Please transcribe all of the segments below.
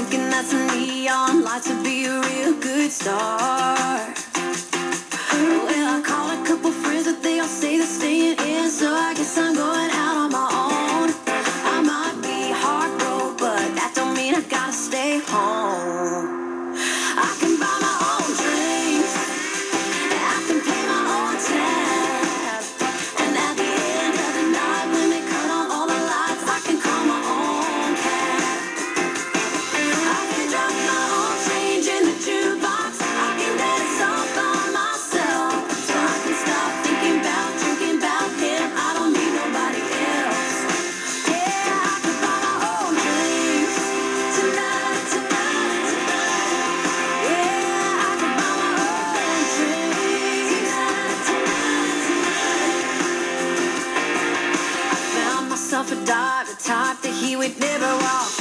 Thinking that some neon lights would be a real good start. Well, I called a couple friends type of the type that he would never walk.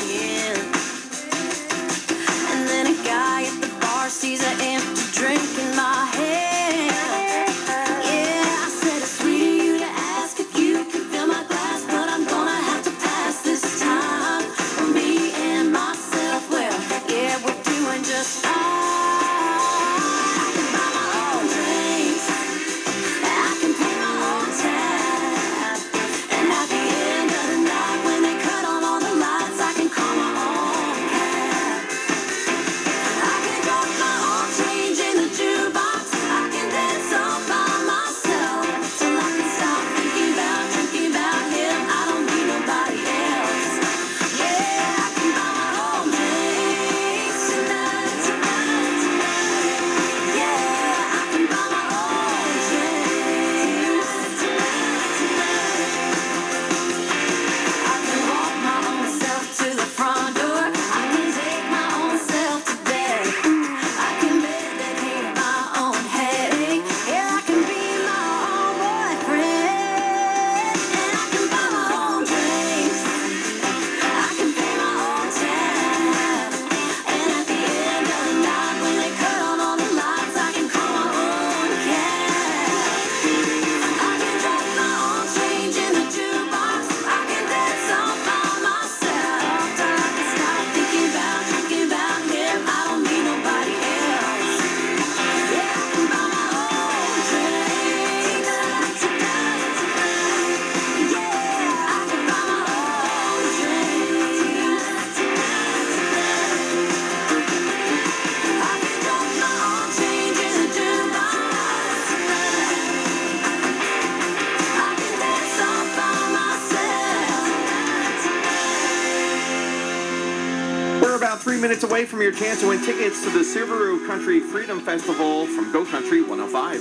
three minutes away from your chance to win tickets to the Subaru Country Freedom Festival from Go Country 105.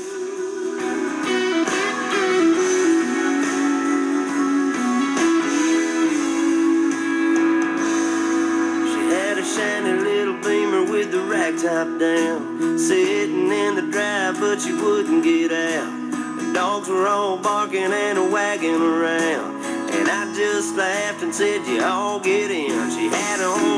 She had a shiny little beamer with the rag top down Sitting in the drive but she wouldn't get out The dogs were all barking and wagging around And I just laughed and said you all get in She had on.